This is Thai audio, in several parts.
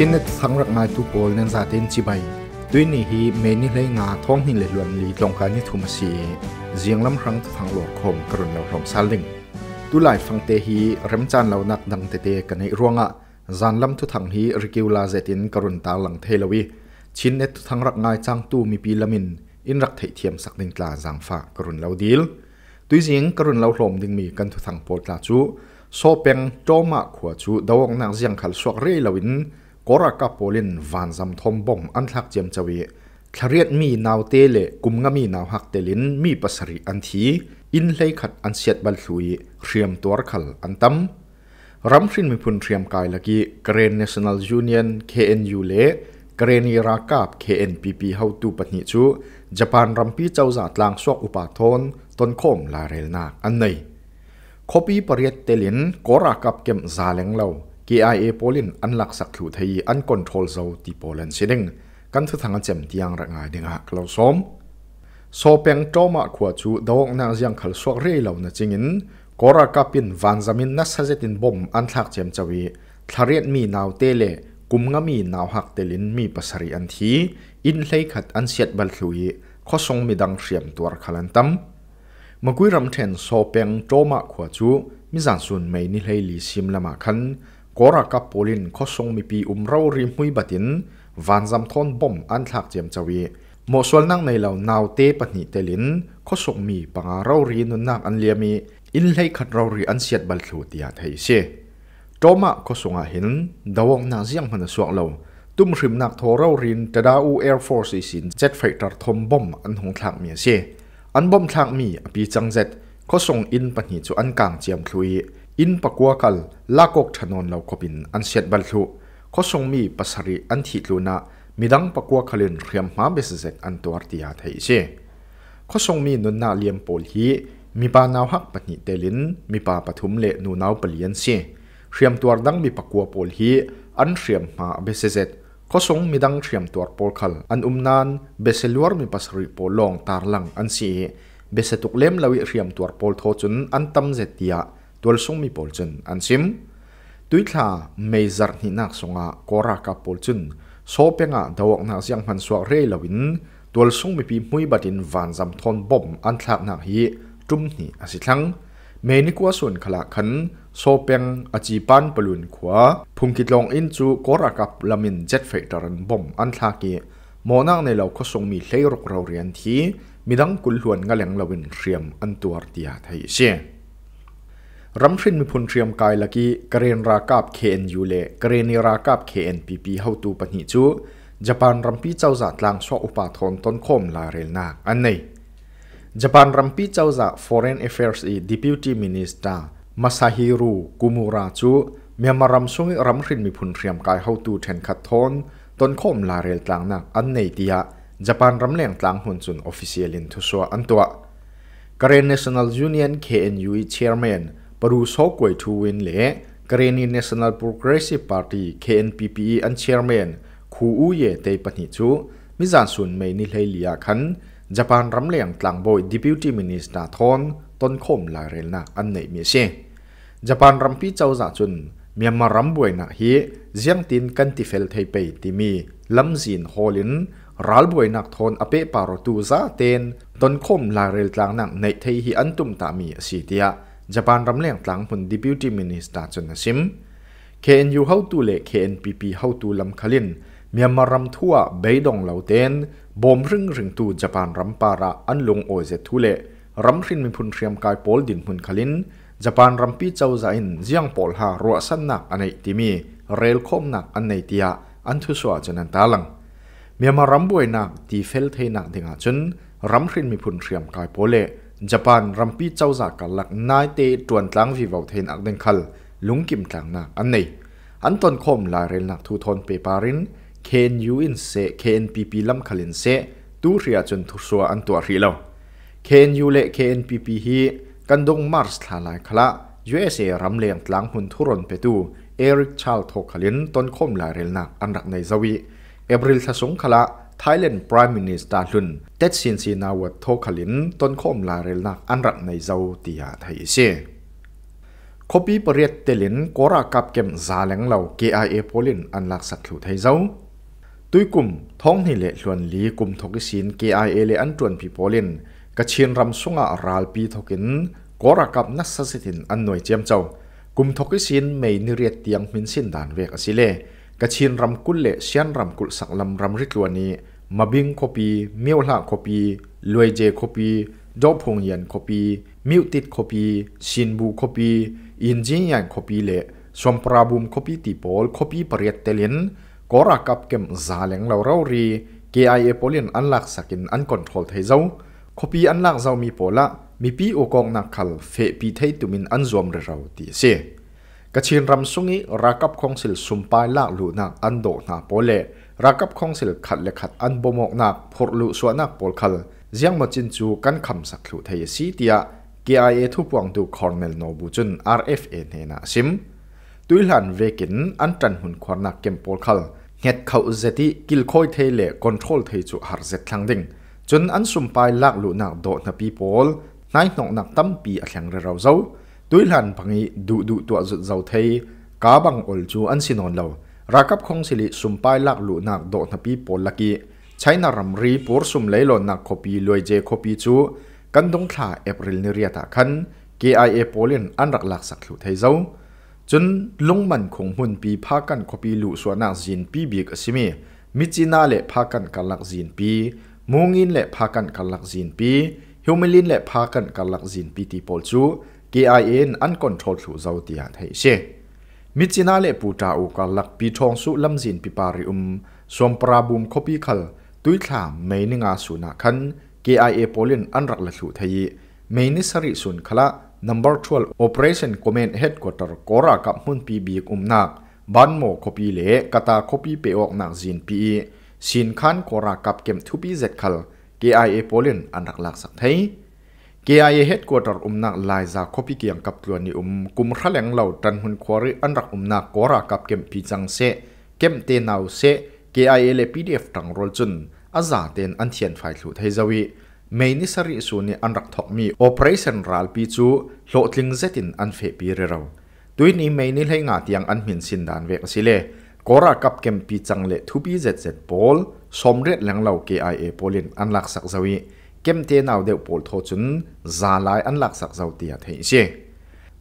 ชินทั้งรักนายตุกลนในซาตินจิบายด้วยนี่ฮีเมนิเลยงาท้องหินเลยลวนลีตรงการนิทุมสีเจียงล้ำครั้งทางหลวงคมกรุณาหลงซาลิงตุลายฟังเตฮีเริ่มจานเหล่านักดังเตเตกันในร่วงอ่ะจานล้ำทุทังฮีริกิวลาเซตินกรุณาหลังเทลวีชินเนททังรักนายจางตู้มีปีละมินอินรักเทียมสักดิงกลาจางฝากรุณเาดีลตัยเจียงกรุณาหลมดึงมีกันทุทังโปดลาจูโซเปงโจมาขวาจูดาวงนางเจียงขัดสวกเร่ลวินกรกับโปลินวานัำทมบงอันทักเจียมจวีทะเรียมีนาวเตเลกุมงมีนาวหักเตลิน มีปัสริอันที อินเลขัดอันเสียดบัลซุยเรียมตัวขัลอันตั้มรัมรินมีพุนเรียมกายลกีเกรนเนชั่นแนลยูเนียนเคเอ็นยูเลเกรนีรากาบ KNPP เฮาตูปนิจูจป่นรัมพีเจ้าจาตลางสวกอุปาทนตนคมลาเรลนา อันในคบีปรียเตลินกรากับเกมซาเลงเลา KIA Polin an lak sak khu thei an control zo ti Poland siding kan thu thanga chem tiang ra ngai dinga klo som so peng toma khwa chu dawng na jiang khal so re lo na chingin kora kapin vanzamin na sajetin bom an thak chem chawi thlariat mi naw te le kumnga mi naw hak telin mi pasari an thi in hlei khat an siat bal thlui khosong mi dang hriam tuar khalan tam makui ram then so peng toma khwa chu mi zan sun mai ni hlei li sim lama khan kora ka polin kho song mi pi umro ri hui batin wanzam thon bom an thak chem chawi mo sol nang nei lo naw te pahni telin kho sok mi panga ro ri nu nak an liami in lei khat ro ri an siat bal thu tia thei se toma kho songa hin dawong na jiang man suak lo tum rim nak tho ro rin tada u air force is in jet fighter thom bom an hong thak mi se an bom thak mi api chang jet kho song in pahni chu an kang chem thlui อินปะกัวกัลลากกถนนเลาคบินอันเสียบัลลุข้อทรงมีปัสริอันทิลุนะมิดังปะกัวคลินเรียมมาเบสเซกอันตัวติยาไทยเจข้อทรงมีนุนนาเลียมโปลฮีมีปานาวฮักปนิเตลิน มีปาปฐุมเลนูนาวเปลี่ยนเช่เรียมตัวดังมีปะกัวโปลฮีอันเรียมมาเบสเซกข้อทรงมีดังเรียมตัวโปลคัลอันอุมนานเบสลวร์มีัสริโปลองตารลังอันเช่เบสตุกเลมลาวิเรียมตัวโปลโทจุนอันตัมเซตียาัวลส่มิปอลจนอันซิมตุยท่าเมจาร์นินักสงะกอรากับปอลจนอบเพปงะดาวกนักเสียงมันสวัเรย์ลวินตัวลส่งมีปีมุยบัดินวันจำทอนบอมอันทักนักฮีจุมนี่อสิทังเมนิกวาส่วนขลักขันอบเพปงอจีปันปลุนขวาพุงกิดลองอินจูกอรากับลามินเจ็ดเฟกตรันบอมอันทักีมอนังในเราก็ส่งมีเลยรกเราเรียนที่มีดังกุลหวนกะเลงเลวินเรียมอันตัวเตียไทยเชี่ยรัมรินมีพุนเตรียมกายลักีกเรนรากาบเคนยูเลกเรนีรากาบเคนพีพีเฮาตูปนิจูญี่ปุ่นรัมพีเจ้าจัดลางสวอุปาทนต้นคมลาเรลนาอันนี้ญี่ปุ่นรัมพีเจ้าจัด Foreign Affairs อี Deputy Minister มาซาฮิรุกุมูราจูเมียมารัมซุงรัมรินมีพุนเตรียมกายเฮาตูแทนคัดทนต้นคมลาเรลตลางนักอันนี้ที่ะญี่ปุ่นรัมเลียงตลางหุ่นจุนออฟฟิเชียลินทุสวอันตัวกเรน National Union KNU Chairman ปรูโซกุยทูวินเล่เกรนีเนชั่นแนลโปรเกรสซีฟปาร์ตี้ KNPP อันเชียร์แมนคูอูเย่เตยปนิจูมิจันสุนไม่นิเลียคันญี่ปุ่นรัมเลียงกลางบอยดิบิวตี้มินิสตาทอนต้นคมลายเรลนักอันเนมีเสียญี่ปุ่นรัมพิจ้าจ่าจุนเมียมารัมบวยนักฮีเซียงตินกันติเฟลเทยเปติมี ลำมซินฮอลิน รัลบวยนักทอนอเปปาร์ตูซาเตนต้นคมลายเรลกลางนักในเทยฮีอันตุมตามีสีเดีย Japan ram leng tlang hun deputy minister chun asim KNU how tu le KNPP how tu lam khalin Myanmar ram thua beidong lauten bom ring ring tu Japan ram para anlung oze thu le ram rin mi phun riam kai pol din hun khalin Japan ram pi chau za in jiang pol ha ro san nak anei timi rel khom nak anei tia an thu swa chanan talang Myanmar ram boi nak ti fel thei nak dinga chun ram rin mi phun riam kai pole ญี่ปุ่นรัมปีเจ้าจากกันหลักนายเตจวนทั้งวิวเทนอักเดนคัลลุงกิมตั้งนักอันนี้อันตอนคมลายเรนหนักทุทนเปปารินเคนยูอินเซเคน KNPP ลัมคาลินเซตูเรียจนทุสัวอันตัวรีเลวเคนยูและ KNPP ฮีกันดงมาร์สทลายคละยเ u เ a รัมเลียงทั้งหุ่นทุรนเปตูเอริกชาลโทคาลินตอนคมลายเรนหนักอันรักในสวีเอบริลทะสงคละ Thailand Prime Minister Lun Tet Sin Si Na Wat Tho Khalin Ton Khom La Rel Nak An Rak Nei Zau Ti Ya Thai Se Kopi Pariat Telin Kora Kap Kem Za Leng Lau KIA Polin An Lak Sak Thu Thai Zau Tui Kum Thong Ni Le Luan Li Kum Thoki Sin KIA Le An Tuan Pi Polin Kachin Ram Sunga Ral Pi Thokin Kora Kap Nas Sa Sitin An Noi Chem Zau Kum Thoki Sin Mei Ni Riet Tiang Min Sin Dan Vek Asile กระชินรำกุลเลเชียนรำกุลสังลำรำริตลวนี้มาบิงคปีมิวลาคปีลวยเจคปีดอพงยันคปีมิวติดคปีชินบูคปีอินจิยันคปีเลสวมปราบุมคปีติปอลคปีปรียตเตลินกอรากับเกมซาเลงเลาเรารี KIA โปลินอันลักสักินอันคอนโทรลไทยเจ้าคปีอันลักเจ้ามีปปละมีปีโอกองนักขัลเฟปีไทยตุมินอันรวมเราตีเสกชินรำสุงิรักับคงสิลสุมปายลากลุนักอันโดนาโปเลรักับคงสิลขัดเลขัดอันบมกนักพดลุสวนักโปลคัลเสียงมาจินจูกันคำสักลุเทียสีเตีย KIA ทุปวงดูคอร์เนลโนบูจุน RFA เนนาซิมตุยหลันเวกินอันจันหุนควรนักเกมโปลคัลเง็ดเขาเจติกิลคอยเทเลคอนโทรลเทจูฮาร์เจตลังดิงจนอันสุมปายลากลุนักโดนาปีโปลนายนกนักตั้มปีอัลยังเรราเจ้าตุยหลันพังอีดูดูตัวจุดเจ้าเทยกาบังอลจูอันสินอนเลวรักับคงสิลิสุมไปลักลุนักโดนปีปอลลักีใช้นารำรีปูร์สุมเลโลนักคบีลอยเจคบีจูกันดงท่าเอปริลนเรียตาคันกอเอโปเลนอันรักหลักสักลูเทยเจ้าจนลงมันคงหุ่นปีพากันคบีลุส่วนนักจีนปีบีกสิมีมิจินาเละพากันกันหลักจีนปีมุงินเละพากันกันหลักจีนปีฮิวเมลินเละพากันกันหลักจีนปีตีปอลจู k i n อันคอนโทรลสูเจ้าตีหันให้เชมิจินาเลปูตาอุกาลักปีทองสุลำจินปิปาริอุมสวมปราบุมคบีคัล ตุยถามไม่นิงาสุนักขันอ i a โพลินอันรักละุูทยเไม่นิสริสุนคละ number 12 operation command headquarter กรากับมุนปีบีกุมนักบันโมคบีเลกตาคบีเปออกนักจินปีสินคันกรากับเกมทูปีเจ็ดคัลอ i a โพลินอันรักลักสักไทยกียร์เฮดกัวร์อุมนักลายจากคบิเกียงกับตัวนิอุมกุมขลังเหล่าตันหุนควริอันรักอุมนักกอรากกับเกมพีจังเซเกมเตนาวเซกียร์เอเลปีเดฟตังรจุนอาจาเตนอันเทียนไฟสุดเฮจาวีเมนิสริสูนีอันรักทอกมีโอเปอเรชั่นรัลปีจูโลดลิงเซตินอันเฟปีเร่เราด้วนี้เมนิเลงาตียงอันมินสินดานเวกสิเลกอรากับเกมปีจังเลทูบีเจ็ดเจ็ดบอลสมเร็จแหลงเหล่าเกไอเอโปลินอันรักสักจาวี kem te nào đều bổ thổ chun già lại ăn lạc sạc dầu tìa thế xe.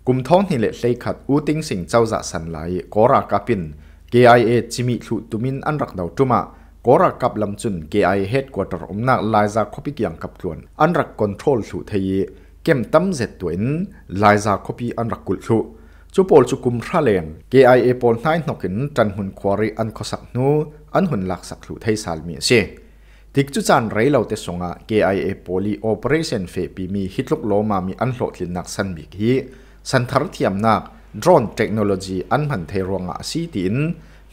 Cùng thôn thì lệ lấy khát ưu tinh sinh châu dạ sẵn lại có ra cà pin, KIA chỉ mị thụ tù min ăn rạc đầu trùm ạ, có ra cặp lâm chun KIA hết quả trở ống nạc lai ra copy kiang cặp luôn, ăn rạc control thụ thế kem tâm dệt tuyến lai ra copy ăn rạc cụt thụ. Chú bổ chú cùng ra lên KIA bổ nai nọc hình trần hùn quả rì ăn khó sạc nu ăn hùn lạc sạc thụ thế sàl mị xe. ทิกจุจานไรเหล่าเตสงะ KIA Poly Operation เฟปีมีฮิตลุกโลมามีอันโหลดินนักสันบิกฮีสันทรเทียมนักดรอนเทคโนโลยีอันผันเทรวงะซีติน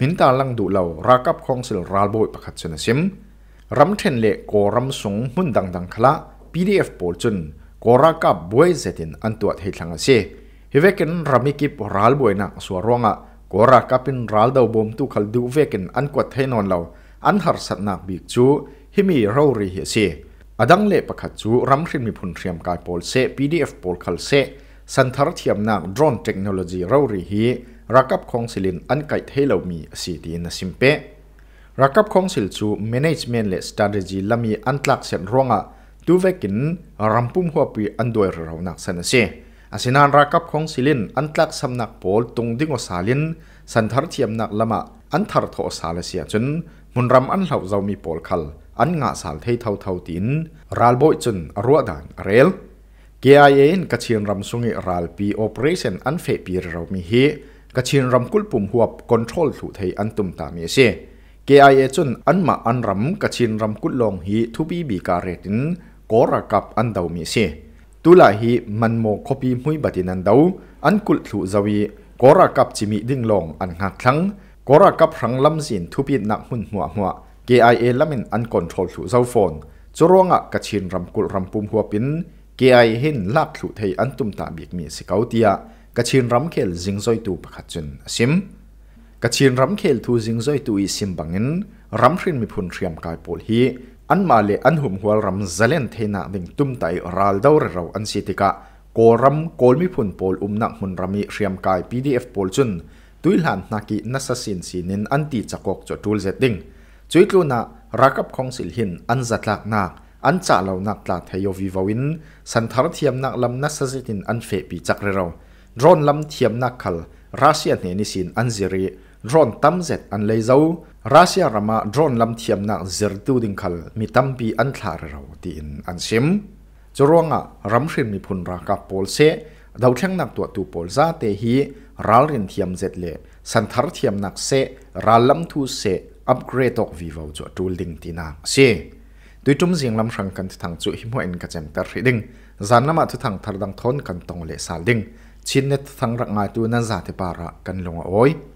มินตาลังดูเหล่ารักับของสิลราลบอยประคัตชนะซิมรัมเทนเลกโกรัมสงมุนดังดังคละ PDF ปอลจุนกรักับบวยเซตินอันตัวเทหลังเสียฮิเวกินรัมิกิปราลบอยนักสวรวงะกรักับเป็นราลดาวบอมตุขัลดูเวกินอันกวดเทนอนเหล่าอันหารสนักบิกจูฮิมีเรารีเฮเซอดังเล่ประคัตจูรำริมีพุนเทียมกายโพลเซ PDF โพลคัลเซสันทรเทียมนักโดรนเทคโนโลยีเรารีฮรักับของสิลินอันไกเทลามีสีดีนสิมเปรักับของสิลจู management และ strategy ลามีอันตรักเสียนร่วงอ่ะดูเวกินรำพุ่มหัวปีอันด้วยเราหนักเสนเซอาศยนานรักับของสิลินอันตรักสำนักโพลตรงดิ่งอสาลินสันทรเทียมนักละมาอันทารโทสาลเสียจนมุนรำอันเหล่าเรามีโพลคัลอันงาสาลเทยเท่าเท่าตินรัลบอยจนรัวดังเรลอ i นกัชินรำสุงิรัลปีโอเปเรชันอันเฟปีเรามีเฮกัชินรำกุลปุ่มหัวคอนโทรลถูไทยอันตุมตามีเซอ i a จนอันมาอันรำกัชินรำกุลลงฮีทุบีบีการเรตินกอระกับอันเดามีเซตุลาฮีมันโมคบีมุยบัดินันเดาอันกุลถูจวีกอระกับจิมีดิ่งลงอันหักทั้งกอระกับรังลำสินทุบีนักหุ่นหัวหัวกไอ KIA ลมินอันคอนโทรลสู่เซฟอนจรวงอ่ะกระชินรำกุลรำปุ่มหัวปิน k ไอเห็นลากสู่ไทยอันตุมตาบีกมีสิเกาตียกระชินรำเขลจิงซอยตูประคจุนซิมกระชินรำเขลทูจิงซอยตูอีซิมบังเงินรำรินมีพุนเตรียมกายโพลฮีอันมาเลอันหุมหัวรำเจเลนเทนาดิงตุมไตรัลดาวเราอันสิติกะกอรำกอลมิพุนโพลอุมนักมุนรำมีเรียมกายพีดีเอฟโพลจุนตุยลานนักกินนัสสินสินินอันตีจักกจดูลเจดดิงงจุดลูนารักับของสิลหิน อันจัดลักนักอันจ่าเหล่านักตลาดเฮยวิววิน สันทารเทียมนักลำนัสสิตินอันเฟปีจักเรเราดรอนลำเทียมนักขลรัสเซียเนนิสินอันเจรีดรอนตั้มเซตอันเลยเจ้ารัสเซียรามาดรอนลำเทียมนักเจรตูดิงขลมีตั้มปีอันทารเราตีนอันซิมจรวงอ่ะรำชินมีพุนรักับโปลเซดาวเชงนักตัวตูโปลซาเตฮีรัลรินเทียมเซดเลสันทารเทียมนักเซรัลลำทูเซ upgrade tok vi vo chu tool ding tina se tui tum jing lam rang kan thang chu hi mo en ka chem tar hiding zan lama thu thang thar dang thon kan tong le sal ding chin net thang rak ngai tu giả za bà ra cần longa oi